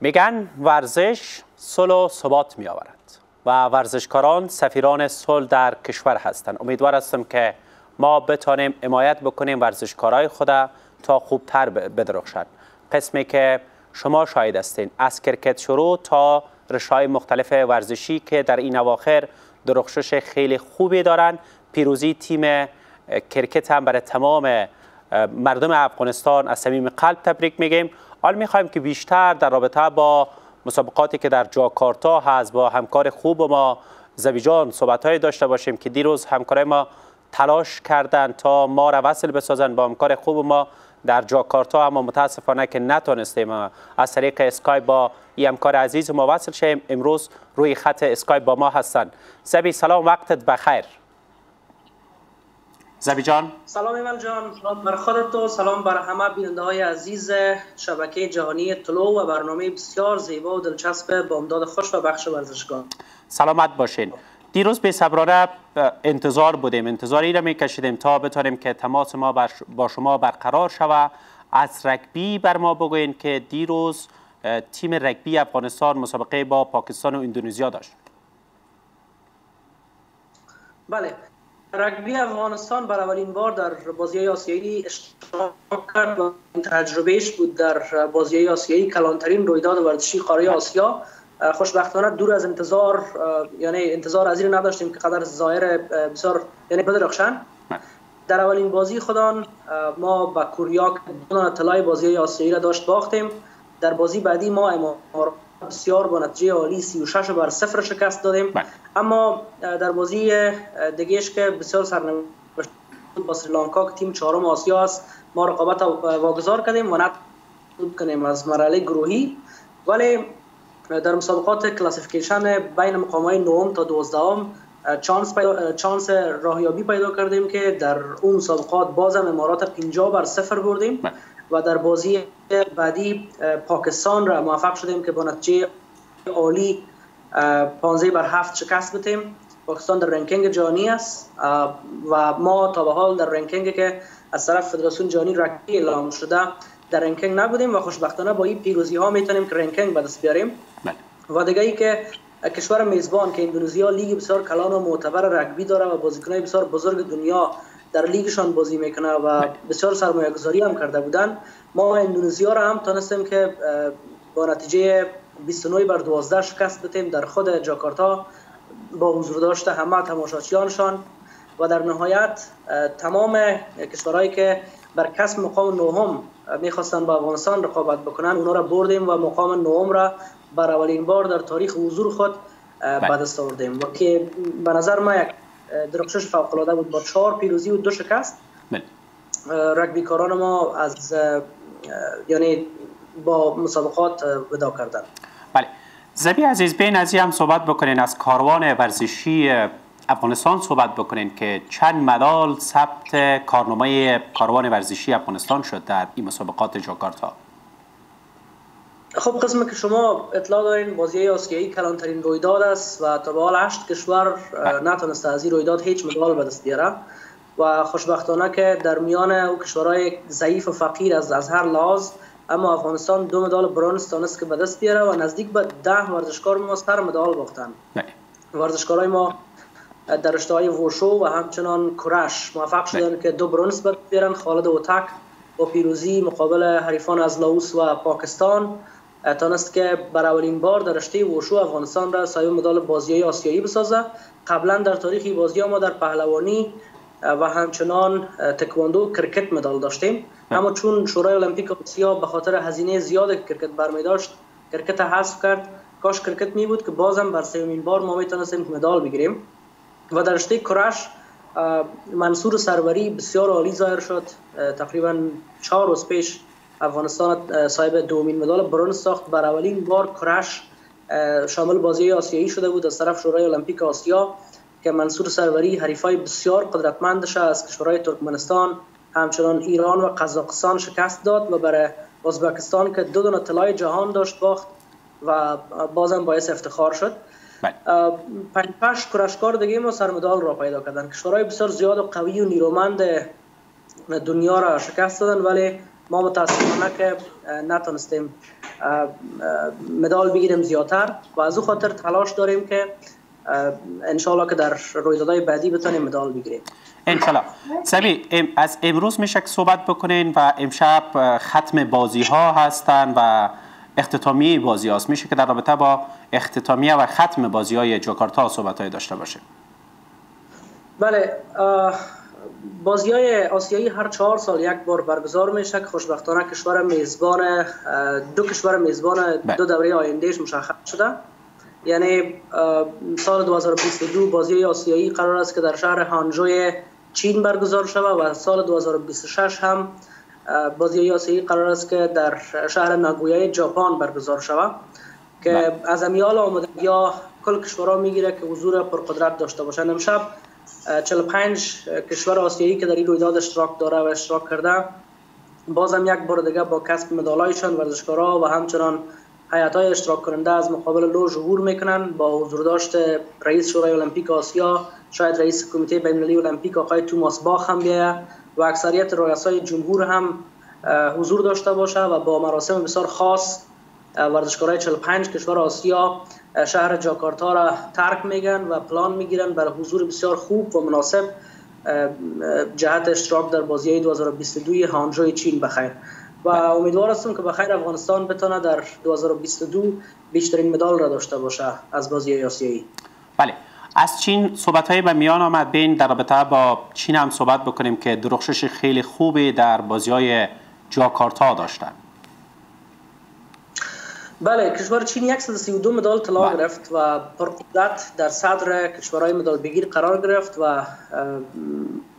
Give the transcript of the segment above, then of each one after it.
میگن ورزش صلح و ثبات می آورد و ورزشکاران سفیران صلح در کشور هستند. امیدوار هستم که ما بتانیم حمایت بکنیم ورزشکارای خود تا خوبتر بدرخشند. قسمی که شما شاهد هستین. از کرکت شروع تا رشای مختلف ورزشی که در این اواخر درخشش خیلی خوبی دارن. پیروزی تیم کرکت هم برای تمام مردم افغانستان از صمیم قلب تبریک میگیم. حال می‌خوایم که بیشتر در رابطه با مسابقاتی که در جاکارتا هست با همکار خوب ما زبیجان صحبت های داشته باشیم که دیروز همکارای ما تلاش کردند تا ما را وصل بسازن با همکار خوب ما در جاکارتا اما متاسفانه که نتونستیم. از طریق اسکای با این همکار عزیز ما وصل شیم. امروز روی خط اسکای با ما هستند. زبی سلام وقتت بخیر. زبی جان. سلام ایمن جان. سلام بر خودت و سلام بر همه بیننده های عزیز شبکه جهانی طلوع و برنامه بسیار زیبا و دلچسب با امداد خوش و بخش ورزشگاه. سلامت باشین. دیروز به صبرانه انتظار بودیم. انتظار را می کشیدیم تا بتانیم که تماس ما با شما برقرار شود از رگبی بر ما بگوین که دیروز تیم رگبی افغانستان مسابقه با پاکستان و اندونزیا داشت. بله. رگبی افغانستان بر اولین بار در بازی آسیایی اشتراک کرد و تجربهش بود در بازی آسیایی کلانترین رویداد ورزشی قاره آسیا. خوشبختانه دور از انتظار یعنی انتظار از این نداشتیم که قدر ظاهر بسیار یعنی بدرخشن در اولین بازی خودان ما با کوریا دو طلای بازی آسیایی را داشت باختیم. در بازی بعدی ما امارات بسیار با نتیجه عالی 36 بر صفر شکست دادیم بله. اما در بازی دیگهش که بسیار سرنوشت با سریلانکا که تیم چهارم آسیا است ما رقابت واگذار کردیم و نت کنیم از مرحله گروهی ولی در مسابقات کلاسیفیکیشن بین مقام های نهم تا دوازدهم چانس پیدا، چانس راهیابی پیدا کردیم که در اون مسابقات بازم امارات 50 بر صفر بردیم بله. و در بازی بعدی پاکستان را موفق شدیم که با نتیجه عالی 15 بر 7 شکست به تیم پاکستان در ranking جهانی است و ما تا به حال در ranking که از طرف فدراسیون جهانی رگبی اعلام شده در ranking نبودیم و خوشبختانه با این پیروزی ها می‌تونیم که ranking به دست بیاریم بله. و دیگه ای که کشور میزبان که اندونزیا لیگ بسیار کلان و معتبر رگبی داره و بازیکنای بسیار بزرگ دنیا در لیگشان بازی می‌کنه و بسیار سرمایه گذاری هم کرده بودن. ما اندونزیا را هم تونستیم که با نتیجه 29 بر 12 شکست بتیم در خود جاکارتا. با حضور داشته همه تماشاچیانشان و در نهایت تمام کشورهایی که بر کسب مقام نهم می‌خواستن با افغانستان رقابت بکنن اونا را بردیم و مقام نهم را بر اولین بار در تاریخ حضور خود به دست آوردیم. و که به نظر ما یک درخشش فوق العاده بود با چهار پیروزی و دو شکست. بله. رگبی کاران ما از یعنی با مسابقات ودا کردن. بله. زبی عزیز بین از هم صحبت بکنین از کاروان ورزشی افغانستان صحبت بکنین که چند مدال ثبت کارنامه کاروان ورزشی افغانستان شد در این مسابقات جاکارتا. خب قسم که شما اطلاع دارین بازی آسیایی کلانترین رویداد است و تا به حال هشت کشور نتونسته از این رویداد هیچ مدال به دست بیاره. و خوشبختانه که در میان او کشورهای ضعیف و فقیر از از هر لحاظ اما افغانستان دو مدال برونز تونست که به دست بیاره و نزدیک به ده ورزشکار ما سر مدال باختن. ورزشکارای ما در رشته های ووشو و همچنان کرش موفق شدن که دو برونز بیارن خالد اوتک با پیروزی مقابل حریفان از لاوس و پاکستان. تانست که بر اولین بار در رشته ووشو افغانستان را صاحب مدال بازی آسیایی بسازه قبلا در تاریخ بازی ما در پهلوانی و همچنان تکواندو کرکت مدال داشتیم. اما چون شورای المپیک آسیا به خاطر هزینه زیاد کرکت برمی‌داشت کرکت حذف کرد. کاش کرکت می بود که بازم بر سومین بار ما می‌تونستیم مدال بگیریم. و در رشته کرش منصور سروری بسیار عالی ظاهر شد. تقریبا چهار روز پیش افغانستان صاحب دومین مدال برونز ساخت بر اولین بار کرش شامل بازی آسیایی شده بود از طرف شورای المپیک آسیا که منصور سروری حریفای بسیار قدرتمندش از کشورهای ترکمنستان همچنان ایران و قزاقستان شکست داد و برای ازبکستان که دو دونه طلای جهان داشت باخت و بازم باعث افتخار شد بله. پنج پش کرشکار دیگه ما سرمدال را پیدا کردن کشورهای بسیار زیاد و قوی و نیرومند دنیا را شکست دادن ولی ما متاسفانه که نتونستیم مدال بگیریم زیادتر و از او خاطر تلاش داریم که انشالله که در رویدادهای بعدی بتونیم مدال بگیریم. انشالله سبی از امروز میشه که صحبت بکنین و امشب ختم بازی ها هستن و اختتامیه بازی هاست. میشه که در رابطه با اختتامیه و ختم بازی های جاکارتا صحبت های داشته باشه بله بازی های آسیایی هر چهار سال یک بار برگزار میشه که خوشبختانه کشور میزبان دو کشور میزبان بله. دو دوره آیندهش مشخص شده یعنی سال 2022 بازی آسیایی قرار است که در شهر هانجوی چین برگزار شود و سال 2026 هم بازی آسیایی قرار است که در شهر ناگویای ژاپن برگزار شود که بله. از امیال آمده یا کل کشورها می‌گیره که حضور پرقدرت داشته باشند امشب 45 کشور آسیایی که در این رویداد اشتراک داره و اشتراک کرده بازم یک بار دیگه با کسب مدالایشان ورزشکارا و همچنان حیات های اشتراک کننده از مقابل لو ظهور می‌کنن. با حضور داشت رئیس شورای المپیک آسیا شاید رئیس کمیته بین المللی المپیک آقای توماس باخ هم بیاید و اکثریت رؤسای جمهور هم حضور داشته باشه و با مراسم بسیار خاص ورزشکارای 45 کشور آسیا شهر جاکارتا را ترک میگن و پلان می‌گیرن برای حضور بسیار خوب و مناسب جهت اشتراک در بازی 2022 هانجوی چین بخیر. و امیدوار هستم که بخیر افغانستان بتونه در 2022 بیشترین مدال را داشته باشه از بازی آسیایی. بله. از چین صحبت های به میان آمد. بین در رابطه با چین هم صحبت بکنیم که درخشش خیلی خوبی در بازی های جاکارتا داشتن. بله کشور چین 132 مدال طلا بله. گرفت و پرقدرت در صدر کشورهای مدال بگیر قرار گرفت و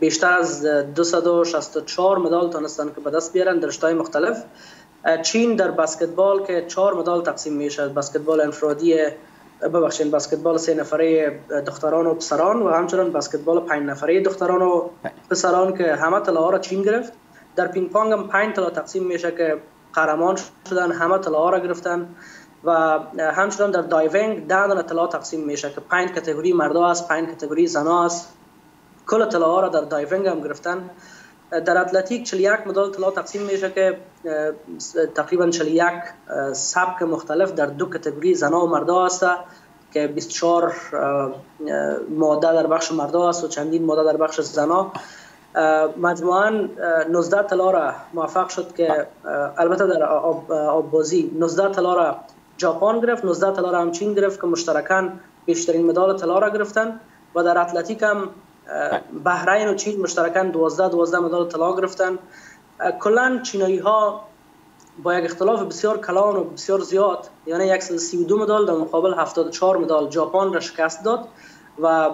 بیشتر از 264 مدال تانستن که به دست بیارن در رشته‌های مختلف چین در بسکتبال که چهار مدال تقسیم میشه بسکتبال انفرادی ببخشید بسکتبال سه نفره دختران و پسران و همچنان بسکتبال پنج نفره دختران و. پسران که همه طلا را چین گرفت در پینگ پانگ هم پنج طلا تقسیم میشه که قهرمان شدن همه طلا را گرفتن و همچنان در diving ده دانه طلا تقسیم میشه که پنج category مردا است پنج category زنا است. کل طلا را در diving هم گرفتن. در اتلتیک 41 مدال طلا تقسیم میشه که تقریبا 41 سبک مختلف در دو category زنا و مردا است که 24 ماده در بخش مردا است و چندین ماده در بخش زنا مجموعا 19 طلا را موفق شد که البته در آب بازی 19 طلا را ژاپن گرفت 19 طلا را هم چین گرفت که مشترکاً بیشترین مدال طلا را گرفتن و در اتلتیک هم بحرین و چین مشترکاً 12 12 مدال طلا گرفتن. کلا چینایی ها با یک اختلاف بسیار کلان و بسیار زیاد یعنی 132 مدال در مقابل 74 مدال ژاپن را شکست داد. و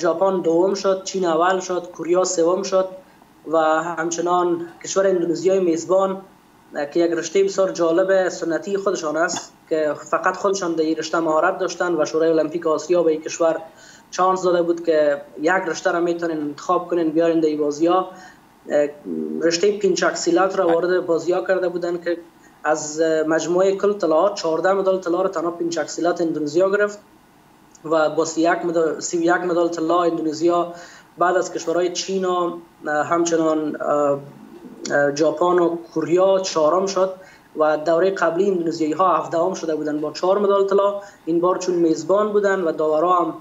ژاپن دوم شد چین اول شد کوریا سوم شد و همچنان کشور اندونزیای میزبان که یک رشته بسیار جالب سنتی خودشان است که فقط خودشان در این رشته مهارت داشتن و شورای المپیک آسیا به این کشور چانس داده بود که یک رشته را می‌تونن انتخاب کنن بیارین در بازی ها. رشته پنچاک سیلات را وارد بازی ها کرده بودن که از مجموعه کل طلاها 14 مدال طلا را تنها پنچاک سیلات اندونزیا گرفت. و با 31 مدال 31 مدال طلا اندونزیا بعد از کشورهای چین و همچنان ژاپن و کوریا چهارم شد و دوره قبلی اندونزیایی ها هفدهم شده بودن با چهار مدال طلا این بار چون میزبان بودن و داورا هم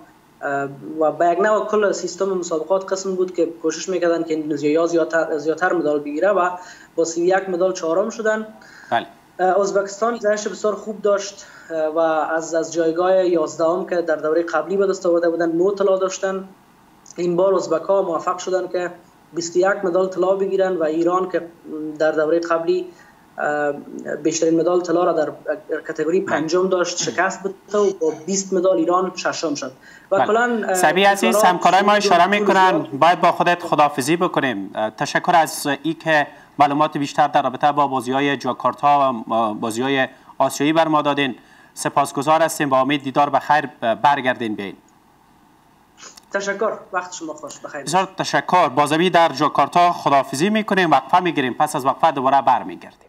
و به یک نوع کل سیستم مسابقات قسم بود که کوشش می‌کردن که اندونزیایی ها زیادتر, زیادتر مدال بگیره و با 31 مدال چهارم شدن بله. ازبکستان گذشت بسیار خوب داشت و از از جایگاه 11 که در دوره قبلی به دست آورده بودن 9 طلا داشتن. این بار ازبک ها موفق شدن که 21 مدال طلا بگیرن و ایران که در دوره قبلی بیشترین مدال طلا را در کتگوری پنجم داشت شکست بده و با 20 مدال ایران ششم شد. و بله. کلا سبی عزیز همکارای ما اشاره می‌کنن باید با خودت خدافزی بکنیم. تشکر از ای که معلومات بیشتر در رابطه با بازی های جاکارتا و بازی های آسیایی بر ما دادین. سپاسگزار هستیم با امید دیدار بخیر برگردین بین تشکر. وقت شما خوش. بخیر بسیار تشکر. بازوی در جاکارتا خداحافظی می‌کنیم وقفه می‌گیریم. پس از وقفه دوباره برمیگردیم.